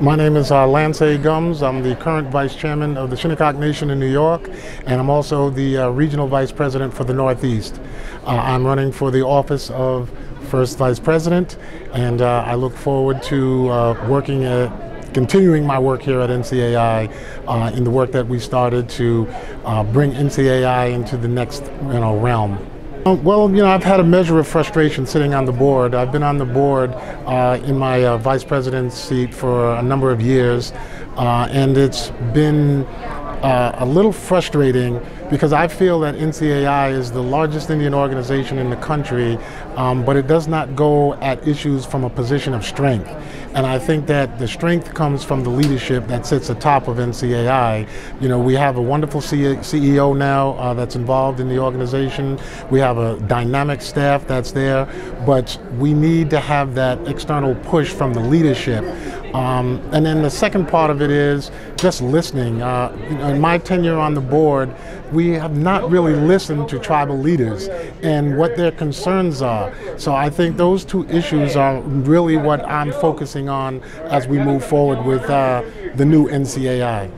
My name is uh, Lance A. Gumbs. I'm the current vice chairman of the Shinnecock Nation in New York, and I'm also the uh, regional vice president for the Northeast. Uh, I'm running for the office of first vice president, and uh, I look forward to uh, working at continuing my work here at NCAI uh, in the work that we started to bring NCAI into the next you know, realm. Uh, well, you know, I've had a measure of frustration sitting on the board. I've been on the board uh, in my uh, vice president's seat for a number of years, uh, and it's been uh, a little frustrating because I feel that NCAI is the largest Indian organization in the country, um, but it does not go at issues from a position of strength. And I think that the strength comes from the leadership that sits atop of NCAI. You know, we have a wonderful CEO now uh, that's involved in the organization. We have a dynamic staff that's there, but we need to have that external push from the leadership. Um, and then the second part of it is just listening. Uh, in my tenure on the board, we have not really listened to tribal leaders and what their concerns are. So I think those two issues are really what I'm focusing on as we move forward with uh, the new NCAI.